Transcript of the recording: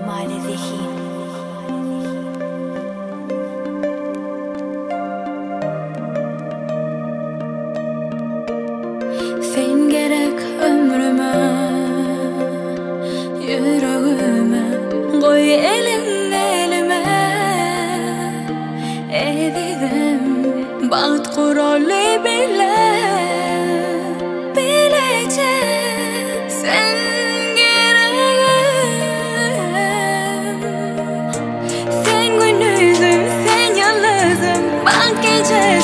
malidihin Sen gerek ömrüme Yüreğime Koy elin elime. Evidim Baht kurallı bile 이제